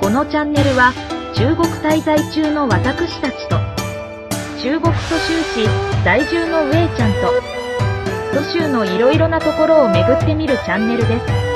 このチャンネルは中国滞在中の私たちと中国蘇州市在住のウェイちゃんと蘇州のいろいろなところを巡ってみるチャンネルです。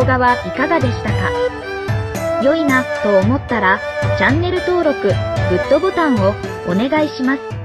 動画はいかがでしたか？良いなと思ったらチャンネル登録、グッドボタンをお願いします。